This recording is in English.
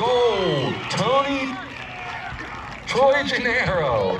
Gold, Tony Troy Gennaro.